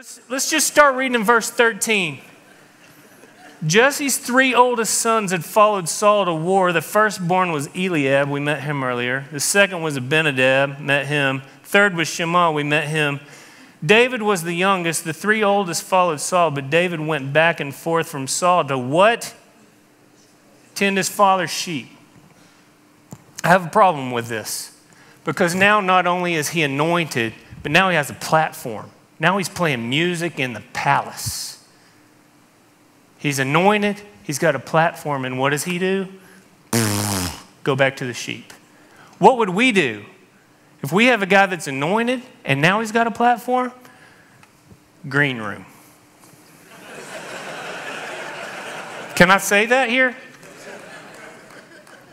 Let's, let's just start reading in verse 13. Jesse's three oldest sons had followed Saul to war. The firstborn was Eliab, we met him earlier. The second was Abinadab, met him. Third was Shammah, we met him. David was the youngest. The three oldest followed Saul, but David went back and forth from Saul to what? Tend his father's sheep. I have a problem with this because now not only is he anointed, but now he has a platform. Now he's playing music in the palace. He's anointed, he's got a platform, and what does he do? Go back to the sheep. What would we do if we have a guy that's anointed and now he's got a platform? Green room. Can I say that here?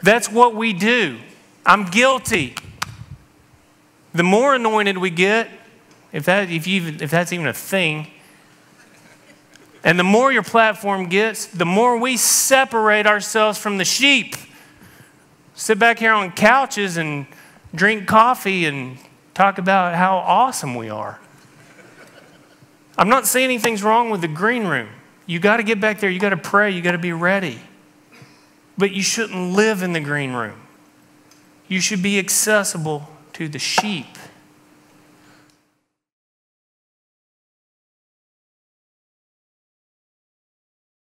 That's what we do. I'm guilty. The more anointed we get, if, that, if, you, if that's even a thing, and the more your platform gets, the more we separate ourselves from the sheep. Sit back here on couches and drink coffee and talk about how awesome we are. I'm not saying anything's wrong with the green room. You got to get back there, you got to pray, you got to be ready. But you shouldn't live in the green room. You should be accessible to the sheep.